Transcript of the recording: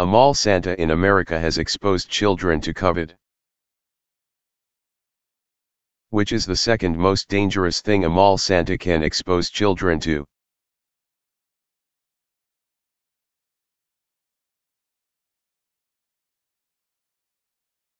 A mall Santa in America has exposed children to COVID. Which is the second most dangerous thing a mall Santa can expose children to?